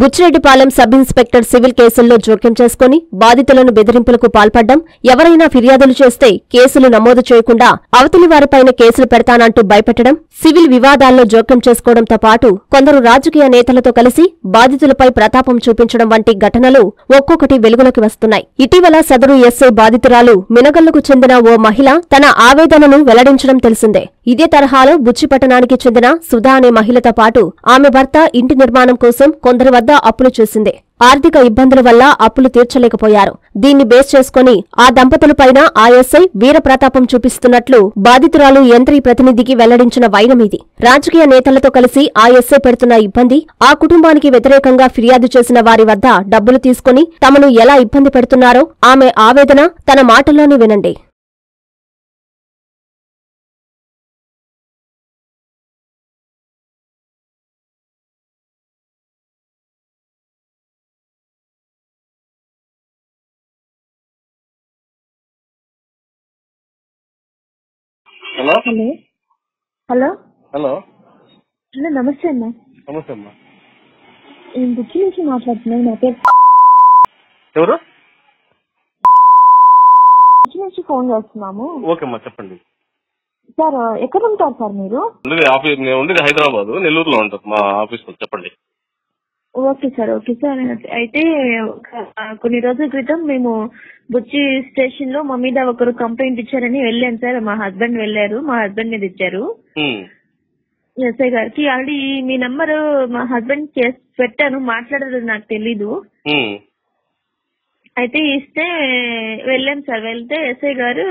Buchireddypalem sub inspector civil కేసుల్లో జోక్యం చేసుకుని బాధితులను బెదిరింపులకు పాల్పడ్డం ఎవరైనా ఫిర్యాదులు చేస్తే కేసులు నమోదు చేయకుండా అవతలి వారిపైన కేసులు పెడతానంటూ భయపెట్టడం సివిల్ వివాదాల్లో జోక్యం చేసుకోవడంతో పాటు కొందరు రాజకీయ నేతలతో కలిసి బాధితులపై ప్రతాపం చూపించడం వంటి ఘటనలు ఒక్కొక్కటి వెలుగులోకి వస్తున్నాయి. ఇటీవల సదరు ఎస్ఐ బాధితురాలు మినగల్లుకు చెందిన ఓ మహిళ తన ఆవేదనను వెల్లడించడం తెలిసిందే. ఇదే తరహాలో బుచ్చి పట్టణానికి చెందిన సుధా అనే మహిళతో పాటు ఆమె భర్త ఇంటి నిర్మాణం కోసం కొందరు వద్ద అప్పులు చేసింది. ఆర్థిక ఇబ్బందుల వల్ల అప్పులు తీర్చలేకపోయారు. దీన్ని బేస్ చేసుకుని ఆ దంపతులపైన ఆ ఎస్ఐ వీరప్రతాపం చూపిస్తున్నట్లు బాధితురాలు యంత్రి ప్రతినిధికి వెల్లడించిన వైనమిది రాజకీయ నేతలతో కలిసి ఆ ఎస్ఐ పెడుతున్న ఇబ్బంది ఆ కుటుంబానికి వ్యతిరేకంగా ఫిర్యాదు చేసిన వారి వద్ద డబ్బులు తీసుకుని తమను ఎలా ఇబ్బంది పెడుతున్నారో ఆమె ఆవేదన తన మాటల్లోనే వినండి. Hello? Hello. Hello. Hello. Hello నమస్తే అన్న నమస్తే అమ్మా. నేను బుచ్చి నుంచి మాట్లాడుతున్నాను నా పేరు ఎవరు? బుచ్చి నుంచి ఫోన్ చేస్తున్నాము. ఓకే అమ్మా చెప్పండి. సార్ ఎక్కడ ఉంటారు సార్ మీరు? ఉండేది ఆఫీస్ నేను ఉండేది హైదరాబాద్ నెల్లూరులో ఉంటుంది మా ఆఫీస్ చెప్పండి. Okay sir okay sir. అయితే కొన్ని రోజుల క్రితం మేము బుచ్చి స్టేషన్లో మా మీద ఒకరు కంప్లైంట్ ఇచ్చారని వెళ్ళాను సార్. మా హస్బెండ్ వెళ్ళారు మా హస్బెండ్ మీద ఇచ్చారు. ఎస్ఐ గారికి ఆల్రెడీ మీ నంబర్ మా హస్బెండ్ చేసి పెట్టాను మాట్లాడదు నాకు తెలీదు. అయితే ఇస్తే వెళ్ళాం సార్. వెళ్తే ఎస్ఐ గారు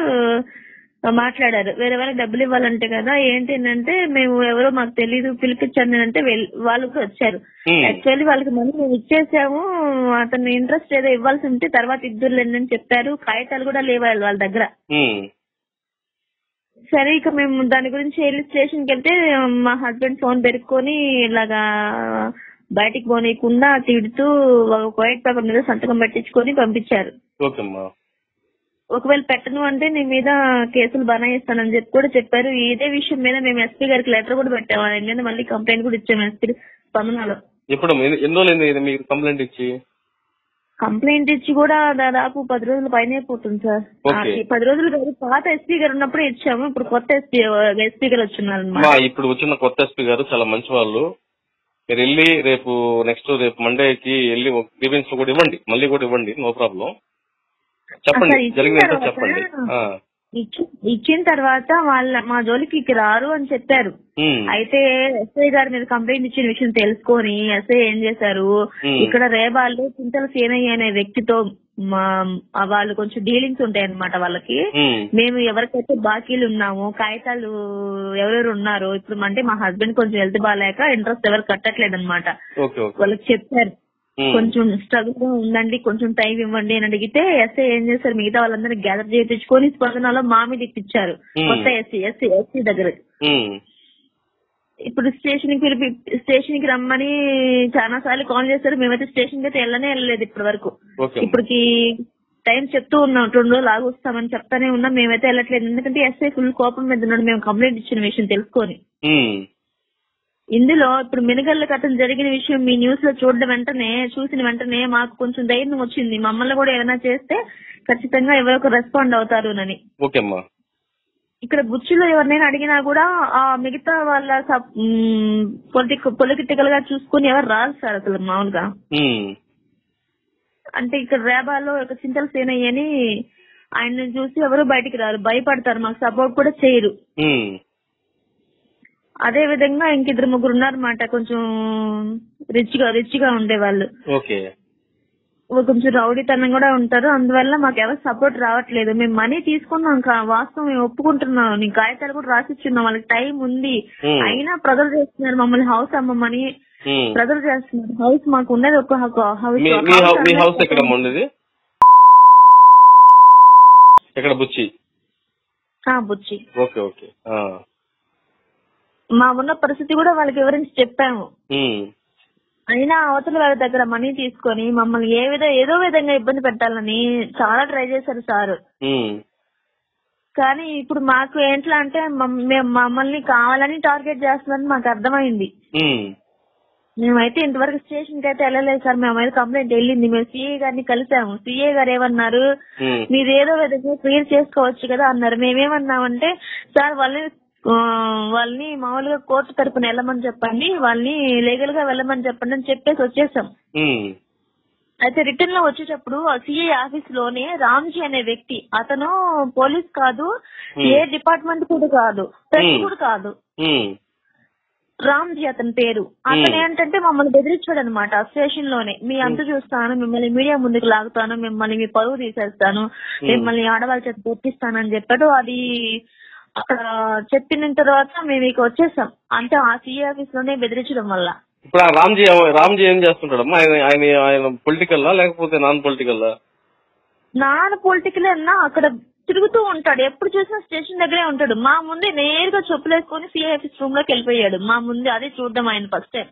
మాట్లాడారు. వేరే వాళ్ళకి డబ్బులు ఇవ్వాలంటే కదా ఏంటి అంటే మేము ఎవరో మాకు తెలియదు పిలిపించండి అంటే వెల్- వాళ్ళు కూడా వచ్చారు. యాక్చువల్లీ వాళ్ళకి మనీ మేము ఇచ్చేసాము అతను ఇంట్రెస్ట్ ఏదో ఇవ్వాల్సి ఉంటే తర్వాత ఇద్దరు అని చెప్పారు. కాగితాలు కూడా లేవు వాళ్ళ దగ్గర. సరే ఇక మేము దాని గురించి వెళ్ళి స్టేషన్కి వెళ్తే మా హస్బెండ్ ఫోన్ పెరుక్కొని ఇలాగా బయటికి పోనీయకుండా తిడుతూ ఒక వైట్ పేపర్ మీద సంతకం పెట్టించుకొని పంపించారు. ఒకవేళ పెట్టను అంటే నీ మీద కేసులు బనాయిస్తానని చెప్పి కూడా చెప్పారు. ఇదే విషయం మీద మేము ఎస్పీ గారికి లెటర్ కూడా పెట్టాము. ఆయన మీద మళ్ళీ కంప్లైంట్ కూడా ఇచ్చాము ఎస్పీ స్పందనలో. ఎప్పుడు? ఎన్ని కంప్లైంట్ ఇచ్చి? కంప్లైంట్ ఇచ్చి కూడా దాదాపు పది రోజుల పైన అయిపోతుంది సార్. పది రోజులు కాదు పాత ఎస్పీ గారు ఉన్నప్పుడే ఇచ్చాము. ఇప్పుడు కొత్త ఎస్పీ ఎస్పీ గారు వచ్చున్నారు ఇప్పుడు వచ్చిన కొత్త ఎస్పీ గారు చాలా మంచి వాళ్ళు. మీరు వెళ్ళి రేపు నెక్స్ట్ రేపు మండేకి వెళ్ళి గ్రీవెన్స్ కూడా ఇవ్వండి. మళ్ళీ కూడా ఇవ్వండి. నో ప్రాబ్లం చెప్పండి తర్వాత చెప్పండి. ఇచ్చిన తర్వాత వాళ్ళ మా జోలికి రారు అని చెప్పారు. అయితే ఎస్ఐ గారి మీద కంప్లైంట్ ఇచ్చిన విషయం తెలుసుకొని ఎస్ఐ ఏం చేశారు. ఇక్కడ రేబాళ్ళు చింతల సీనయ్య అనే వ్యక్తితో మా వాళ్ళు కొంచెం డీలింగ్స్ ఉంటాయి అన్నమాట వాళ్ళకి మేము ఎవరికైతే బాకీలు ఉన్నామో కాగితాలు ఎవరెవరు ఉన్నారో ఇప్పుడు అంటే మా హస్బెండ్ కొంచెం హెల్త్ బాగాలేక ఇంట్రెస్ట్ ఎవరు కట్టట్లేదు అనమాట వాళ్ళకి చెప్పారు. కొంచెం స్ట్రగుల్గా ఉందండి. కొంచెం టైం ఇవ్వండి అని అడిగితే ఎస్ఐ ఏం చేశారు? మిగతా వాళ్ళందరినీ గ్యాదర్ చేయించుకొని స్పందనలో మా మీద ఇప్పించారు. Hmm. కొత్త ఎస్సీ ఎస్సీ ఎస్సీ దగ్గర. ఉమ్, ఇప్పుడు స్టేషన్కి పిలిపి స్టేషన్కి రమ్మని చాలా సార్లు కాల్ చేశారు. మేమైతే స్టేషన్కి అయితే వెళ్ళనే వెళ్ళలేదు ఇప్పటి వరకు. ఇప్పటికి టైం చెప్తూ ఉన్నాం. రెండు రోజులు ఆగి వస్తామని చెప్తానే ఉన్నాం. మేమైతే వెళ్ళట్లేదు. ఎందుకంటే ఎస్ఐ ఫుల్ కోపం మీద ఉన్నాడు. మేము కంప్లైంట్ ఇచ్చిన విషయం తెలుసుకొని. ఇందులో ఇప్పుడు మినగల్ల కథం జరిగిన విషయం మీ న్యూస్లో చూడడం వెంటనే చూసిన వెంటనే మాకు కొంచెం ధైర్యం వచ్చింది. మమ్మల్ని కూడా ఏమైనా చేస్తే ఖచ్చితంగా ఎవరో ఒక రెస్పాండ్ అవుతారు అని. ఇక్కడ బుచ్చిలో ఎవరినైనా అడిగినా కూడా ఆ మిగతా వాళ్ళ పొలిటికల్గా చూసుకుని ఎవరు రాదు సార్ అసలు మామూలుగా. అంటే ఇక్కడ రేబాలో ఒక చింతల సేనయ్య అని ఆయన చూసి ఎవరు బయటికి రారు. భయపడతారు. మాకు సపోర్ట్ కూడా చేయరు. అదే విధంగా ఇంకిద్దరు ముగ్గురు ఉన్నారన్నమాట. కొంచెం రిచ్గా రిచ్గా ఉండేవాళ్ళు. ఓకే. కొంచెం రౌడీతనం కూడా ఉంటారు. అందువల్ల మాకు ఎవరు సపోర్ట్ రావట్లేదు. మేము మనీ తీసుకున్నాం వాస్తవం మేము ఒప్పుకుంటున్నాం. నీ కాగితాలు కూడా రాసిచ్చున్నాం వాళ్ళకి టైం ఉంది. అయినా ప్రజలు చేస్తున్నారు మమ్మల్ని హౌస్ అమ్మమని. ప్రజలు చేస్తున్నారు. హౌస్ మాకు ఉన్నది ఒక హౌస్ ఎక్కడ బుచ్చి? బుచ్చి. Okay okay. మా ఉన్న పరిస్థితి కూడా వాళ్ళకి వివరించి చెప్పాము. అయినా అవతల వాళ్ళ దగ్గర మనీ తీసుకొని మమ్మల్ని ఏ విధ ఏదో విధంగా ఇబ్బంది పెట్టాలని చాలా ట్రై చేశారు సార్. కానీ ఇప్పుడు మాకు ఏంట్లా అంటే మమ్- మేము మమ్మల్ని కావాలని టార్గెట్ చేస్తున్నారని మాకు అర్థమైంది. మేమైతే ఇంతవరకు స్టేషన్కి అయితే వెళ్ళలేదు సార్. మేమైతే కంప్లైంట్ వెళ్ళింది. మేము సిఏ గారిని కలిసాము. సిఏ గారు ఏమన్నారు? మీరు ఏదో విధంగా క్లియర్ చేసుకోవచ్చు కదా అన్నారు. మేమేమన్నామంటే సార్ వాళ్ళని వాళ్ళని మామూలుగా కోర్టు తరపున వెళ్ళమని చెప్పండి వాళ్ళని లీగల్గా వెళ్ళమని చెప్పండి అని చెప్పేసి వచ్చేసాం. అయితే రిటర్న్లో వచ్చేటప్పుడు సిఐ ఆఫీస్లోనే రామ్జీ అనే వ్యక్తి అతను పోలీస్ కాదు. ఏ డిపార్ట్మెంట్ కూడా కాదు ప్రెస్. కూడా కాదు. రామ్జీ అతని పేరు. అతను ఏంటంటే మమ్మల్ని బెదిరించాడు అనమాట స్టేషన్లోనే. మీ అంత చూస్తాను మిమ్మల్ని మీడియా ముందుకు లాగుతాను మిమ్మల్ని మీ పరువు తీసేస్తాను మిమ్మల్ని ఆడవాళ్ళ చేత తెప్పిస్తానని చెప్పాడు. అది అక్కడ చెప్పిన తర్వాత మేము ఇక వచ్చేసాం. అంటే ఆ సిఏ ఆఫీస్లోనే బెదిరించడం వల్ల. ఇప్పుడు ఆ రామ్జీ రామ్జీ ఏం చేస్తుంటాడమ్మా? ఆయన ఆయన ఆయన పొలిటికల్ లేకపోతే నాన్ పొలిటికల్ నాన్న పొలిటికల్ అన్నా అక్కడ తిరుగుతూ ఉంటాడు. ఎప్పుడు చూసినా స్టేషన్ దగ్గరే ఉంటాడు. మా ముందే నేరుగా చెప్పులేసుకొని సిఐఎఫ్ఎస్ రూమ్లోకి వెళ్ళిపోయాడు. మా ముందే అదే చూద్దాం ఆయన ఫస్ట్ టైం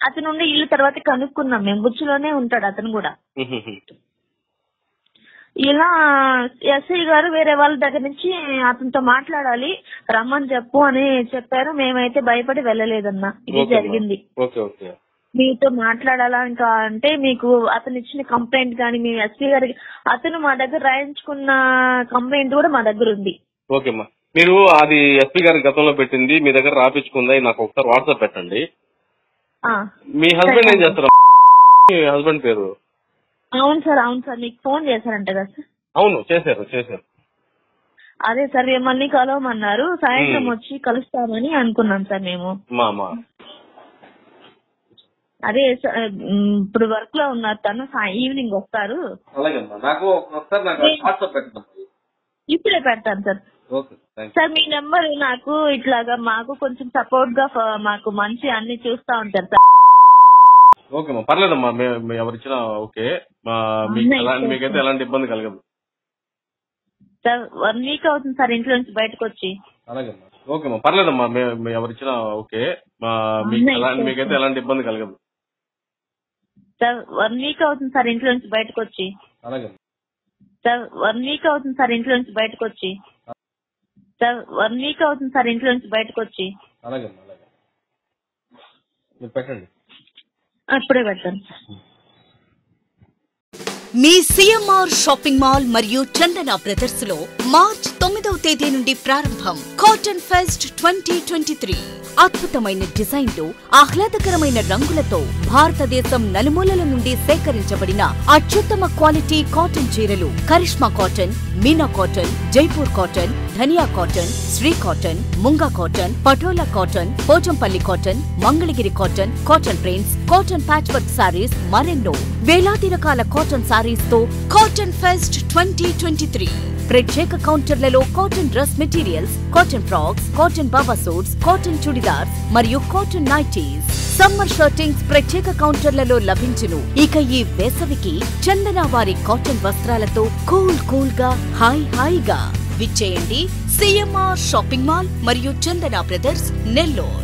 అతను ఉండే ఇల్లు తర్వాత కనుక్కున్నాం. మేము బుచ్చులోనే ఉంటాడు అతను కూడా. ఇలా ఎస్ఐ గారు వేరే వాళ్ళ దగ్గర నుంచి అతనితో మాట్లాడాలి రమ్మని చెప్పు అని చెప్పారు. మేమైతే భయపడి వెళ్ళలేదన్నా ఇది జరిగింది. Okay okay. మీతో మాట్లాడాలా ఇంకా అంటే మీకు అతను ఇచ్చిన కంప్లైంట్ కానీ మీ ఎస్పీ గారికి అతను మా దగ్గర రాయించుకున్న కంప్లైంట్ కూడా మా దగ్గర ఉంది. ఓకే అమ్మా. మీరు అది ఎస్పీ గారి గతంలో పెట్టింది మీ దగ్గర రాపించుకుందా నాకు ఒకసారి వాట్సాప్ పెట్టండి. మీ హస్బెండ్ ఏం చేస్తారు మీ హస్బెండ్ పేరు? అవును సార్ అవును సార్. మీకు ఫోన్ చేశారంట కదా సార్? అవును చేశారు చేశారు. అదే సార్ మిమ్మల్ని కలవమన్నారు. సాయంత్రం. వచ్చి కలుస్తామని అనుకున్నాం సార్ మేము. మా మా. అదే సార్, ఇప్పుడు వర్క్లో ఉన్నారు తను సా- ఈవినింగ్ వస్తారు. అలాగే అమ్మా. నాకు ఒకసారి నాకు వాట్సాప్ పెట్టండి ఇప్పుడే పెడతాను సార్. ఓకే థ్యాంక్ సార్ మీ నెంబర్ నాకు ఇట్లాగా మాకు కొంచెం సపోర్ట్గా ఫ- మాకు మంచి అన్ని చూస్తా ఉంటారు సార్. ఓకే అమ్మా పర్లేదమ్మా మే- మే- ఎవరు ఇచ్చినా ఓకే. మా మీకు ఉన్నాయి, ఎలా- ఓకే. మీకైతే ఎలాంటి ఇబ్బంది కలగదు. సార్ వన్ వీక్ అవుతుంది సార్ ఇంట్లో నుంచి బయటకు వచ్చి అలాగే అమ్మా ఓకే అమ్మా పర్లేదమ్మా మే- మే- ఎవరు ఇచ్చినా ఓకే. మా మీకు ఉన్నాయి, ఎలా- ఓకే. మీకైతే ఎలాంటి ఇబ్బంది కలగదు. సార్ వన్ వీక్ అవుతుంది సార్ ఇంట్లో నుంచి బయటకు వచ్చి అలాగే. సార్ వన్ వీక్ అవుతుంది సార్ ఇంట్లో నుంచి బయటకు వచ్చి సార్ వన్ వీక్ అవుతుంది సార్ ఇంట్లో నుంచి బయటకు వచ్చి అలాగే అలాగే మీరు పెట్టండి. అప్పుడే పెడతాను సార్ మీ సిఎంఆర్ షాపింగ్ మాల్ మరియు చందన బ్రదర్స్లో మార్చ్ తొమ్మిదవ తేదీ నుండి ప్రారంభం. Cotton fest twenty twenty three అద్భుతమైన డిజైన్లు ఆహ్లాదకరమైన రంగులతో భారతదేశం నలుమూలల నుండి సేకరించబడిన అత్యుత్తమ క్వాలిటీ కాటన్ చీరలు. Karishma cotton Meena cotton Jaipur cotton Dhaniya cotton Sri cotton Munga cotton Patola cotton Pochampalli cotton Mangalagiri cotton cotton prints cotton patch work sarees మరెన్నో. వేలాది రకాల కాటన్ సారీస్తో cotton fest twenty twenty three. ప్రత్యేక కౌంటర్లలో cotton dress materials cotton frocks cotton baba suits cotton churidars మరియు cotton nighties. Summer shirtings ప్రత్యేక కౌంటర్లలో లభించును. ఇక ఈ వేసవికి చందన వారి కాటన్ వస్త్రాలతో కూల్ కూల్గా హాయ్ హాయిగా విచ్చేయండి సిఎంఆర్ షాపింగ్ మాల్ మరియు చందన బ్రదర్స్ నెల్లూరు.